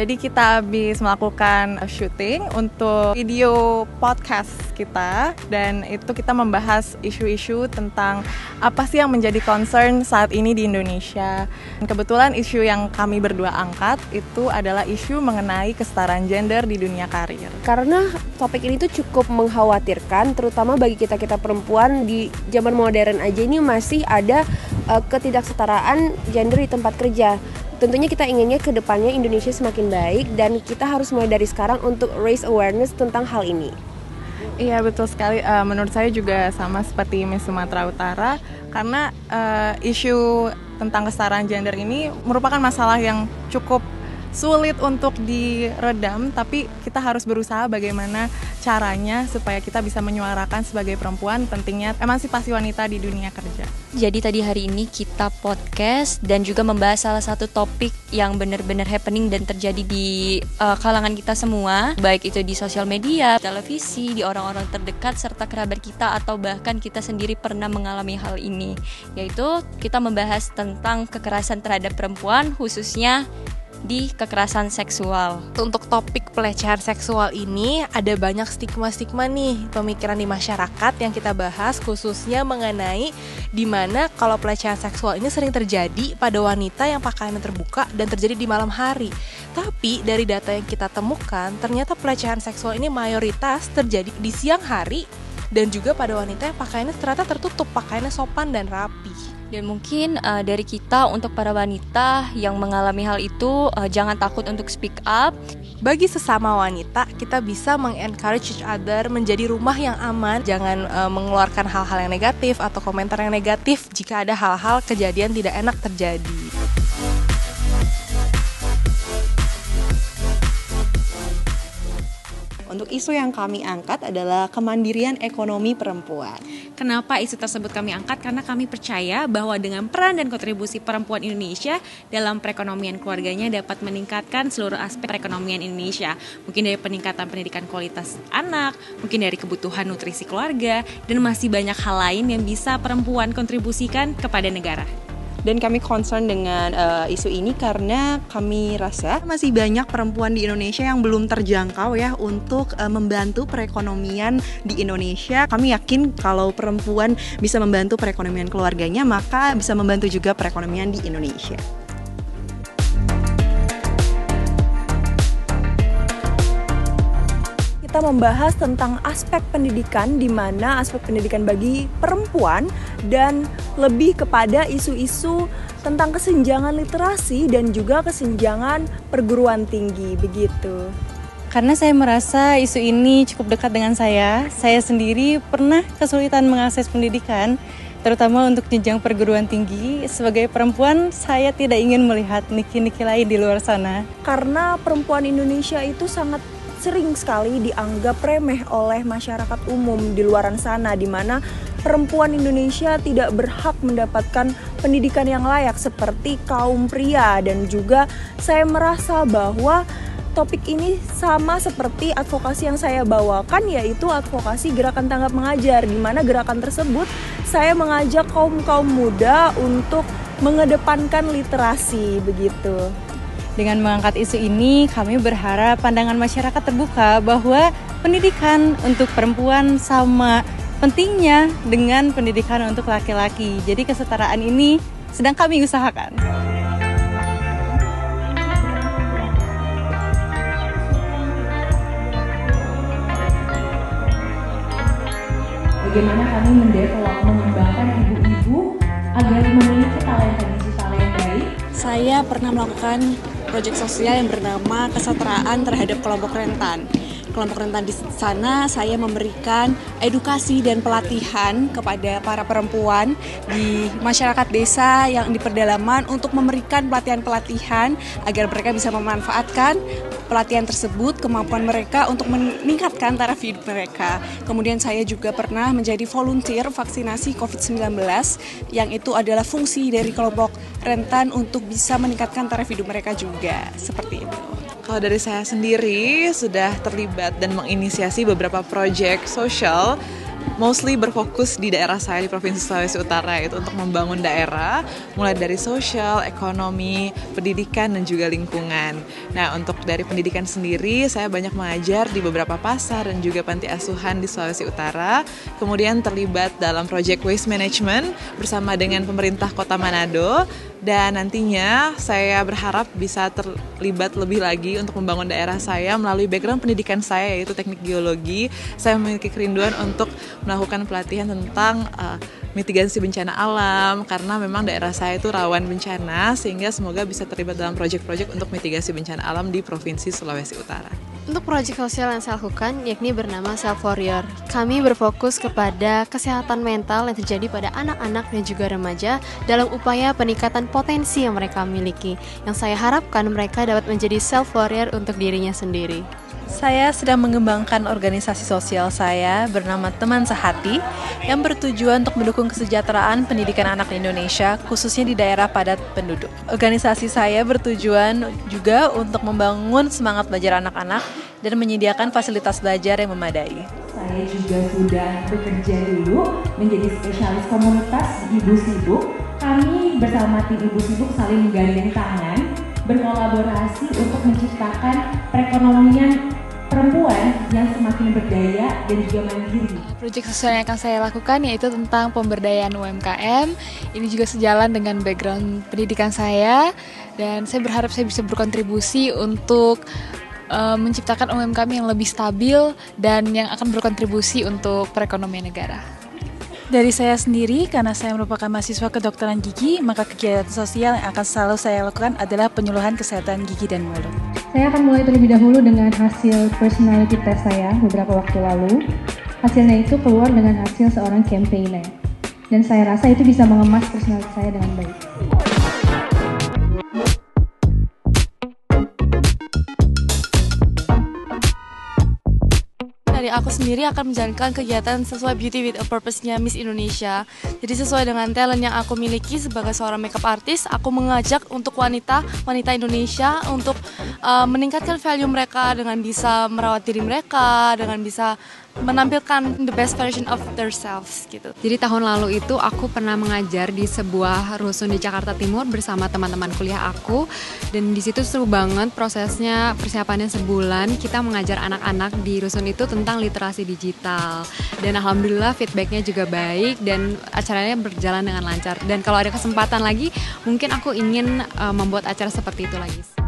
Jadi kita habis melakukan syuting untuk video podcast kita dan itu kita membahas isu-isu tentang apa sih yang menjadi concern saat ini di Indonesia. Kebetulan isu yang kami berdua angkat itu adalah isu mengenai kesetaraan gender di dunia karir. Karena topik ini tuh cukup mengkhawatirkan terutama bagi kita-kita perempuan di zaman modern aja ini masih ada uh, ketidaksetaraan gender di tempat kerja tentunya kita inginnya ke depannya Indonesia semakin baik dan kita harus mulai dari sekarang untuk raise awareness tentang hal ini. Iya betul sekali. Uh, menurut saya juga sama seperti Miss Sumatera Utara karena uh, isu tentang kesetaraan gender ini merupakan masalah yang cukup sulit untuk diredam, tapi kita harus berusaha bagaimana caranya supaya kita bisa menyuarakan sebagai perempuan pentingnya emansipasi wanita di dunia kerja. Jadi tadi hari ini kita podcast dan juga membahas salah satu topik yang benar-benar happening dan terjadi di uh, kalangan kita semua, baik itu di sosial media, televisi, di orang-orang terdekat serta kerabat kita atau bahkan kita sendiri pernah mengalami hal ini, yaitu kita membahas tentang kekerasan terhadap perempuan khususnya di kekerasan seksual. Untuk topik pelecehan seksual ini ada banyak stigma-stigma nih pemikiran di masyarakat yang kita bahas khususnya mengenai di mana kalau pelecehan seksual ini sering terjadi pada wanita yang pakaiannya terbuka dan terjadi di malam hari. Tapi dari data yang kita temukan ternyata pelecehan seksual ini mayoritas terjadi di siang hari dan juga pada wanita yang pakaiannya ternyata tertutup, pakaiannya sopan dan rapi. Dan mungkin uh, dari kita untuk para wanita yang mengalami hal itu uh, jangan takut untuk speak up. Bagi sesama wanita, kita bisa mengencourage each other menjadi rumah yang aman. Jangan uh, mengeluarkan hal-hal yang negatif atau komentar yang negatif jika ada hal-hal kejadian tidak enak terjadi. Untuk isu yang kami angkat adalah kemandirian ekonomi perempuan. Kenapa isu tersebut kami angkat? Karena kami percaya bahwa dengan peran dan kontribusi perempuan Indonesia dalam perekonomian keluarganya dapat meningkatkan seluruh aspek perekonomian Indonesia. Mungkin dari peningkatan pendidikan kualitas anak, mungkin dari kebutuhan nutrisi keluarga, dan masih banyak hal lain yang bisa perempuan kontribusikan kepada negara dan kami concern dengan uh, isu ini karena kami rasa masih banyak perempuan di Indonesia yang belum terjangkau ya untuk uh, membantu perekonomian di Indonesia. Kami yakin kalau perempuan bisa membantu perekonomian keluarganya, maka bisa membantu juga perekonomian di Indonesia. Kita membahas tentang aspek pendidikan di mana aspek pendidikan bagi perempuan dan lebih kepada isu-isu tentang kesenjangan literasi dan juga kesenjangan perguruan tinggi begitu. Karena saya merasa isu ini cukup dekat dengan saya, saya sendiri pernah kesulitan mengakses pendidikan, terutama untuk jenjang perguruan tinggi. Sebagai perempuan, saya tidak ingin melihat niki-niki lain di luar sana. Karena perempuan Indonesia itu sangat sering sekali dianggap remeh oleh masyarakat umum di luar sana di mana perempuan Indonesia tidak berhak mendapatkan pendidikan yang layak seperti kaum pria dan juga saya merasa bahwa topik ini sama seperti advokasi yang saya bawakan yaitu advokasi gerakan tanggap mengajar di mana gerakan tersebut saya mengajak kaum-kaum muda untuk mengedepankan literasi begitu. Dengan mengangkat isu ini, kami berharap pandangan masyarakat terbuka bahwa pendidikan untuk perempuan sama pentingnya dengan pendidikan untuk laki-laki. Jadi kesetaraan ini sedang kami usahakan. Bagaimana kami mendevelop mengembangkan ibu-ibu agar memiliki talenta digital yang baik? Saya pernah melakukan proyek sosial yang bernama kesetaraan terhadap kelompok rentan. Kelompok rentan di sana saya memberikan edukasi dan pelatihan kepada para perempuan di masyarakat desa yang di perdalaman untuk memberikan pelatihan-pelatihan agar mereka bisa memanfaatkan pelatihan tersebut kemampuan mereka untuk meningkatkan taraf hidup mereka. Kemudian saya juga pernah menjadi volunteer vaksinasi COVID-19 yang itu adalah fungsi dari kelompok rentan untuk bisa meningkatkan taraf hidup mereka juga. Seperti itu. Kalau dari saya sendiri sudah terlibat dan menginisiasi beberapa proyek sosial mostly berfokus di daerah saya di Provinsi Sulawesi Utara itu untuk membangun daerah mulai dari sosial, ekonomi, pendidikan dan juga lingkungan. Nah, untuk dari pendidikan sendiri saya banyak mengajar di beberapa pasar dan juga panti asuhan di Sulawesi Utara. Kemudian terlibat dalam project waste management bersama dengan pemerintah Kota Manado dan nantinya saya berharap bisa terlibat lebih lagi untuk membangun daerah saya melalui background pendidikan saya yaitu teknik geologi. Saya memiliki kerinduan untuk melakukan pelatihan tentang uh, mitigasi bencana alam karena memang daerah saya itu rawan bencana sehingga semoga bisa terlibat dalam proyek-proyek untuk mitigasi bencana alam di Provinsi Sulawesi Utara. Untuk proyek sosial yang saya lakukan yakni bernama Self Warrior. Kami berfokus kepada kesehatan mental yang terjadi pada anak-anak dan juga remaja dalam upaya peningkatan potensi yang mereka miliki. Yang saya harapkan mereka dapat menjadi self warrior untuk dirinya sendiri. Saya sedang mengembangkan organisasi sosial saya bernama Teman Sehati yang bertujuan untuk mendukung kesejahteraan pendidikan anak di Indonesia, khususnya di daerah padat penduduk. Organisasi saya bertujuan juga untuk membangun semangat belajar anak-anak dan menyediakan fasilitas belajar yang memadai. Saya juga sudah bekerja dulu menjadi spesialis komunitas Ibu Sibuk. Kami bersama tim Ibu Sibuk saling menggandeng tangan berkolaborasi untuk menciptakan perekonomian perempuan yang semakin berdaya dan juga mandiri. Proyek sosial yang akan saya lakukan yaitu tentang pemberdayaan UMKM. Ini juga sejalan dengan background pendidikan saya dan saya berharap saya bisa berkontribusi untuk uh, menciptakan UMKM yang lebih stabil dan yang akan berkontribusi untuk perekonomian negara. Dari saya sendiri, karena saya merupakan mahasiswa kedokteran gigi, maka kegiatan sosial yang akan selalu saya lakukan adalah penyuluhan kesehatan gigi dan mulut. Saya akan mulai terlebih dahulu dengan hasil personality test saya beberapa waktu lalu. Hasilnya itu keluar dengan hasil seorang campaigner. Dan saya rasa itu bisa mengemas personality saya dengan baik. Dari aku sendiri akan menjalankan kegiatan sesuai Beauty with a Purpose-nya Miss Indonesia. Jadi sesuai dengan talent yang aku miliki sebagai seorang makeup artist, aku mengajak untuk wanita wanita Indonesia untuk uh, meningkatkan value mereka dengan bisa merawat diri mereka, dengan bisa menampilkan the best version of themselves gitu. Jadi tahun lalu itu aku pernah mengajar di sebuah rusun di Jakarta Timur bersama teman-teman kuliah aku dan di situ seru banget prosesnya persiapannya sebulan kita mengajar anak-anak di rusun itu tentang literasi digital dan alhamdulillah feedbacknya juga baik dan acaranya berjalan dengan lancar dan kalau ada kesempatan lagi mungkin aku ingin uh, membuat acara seperti itu lagi.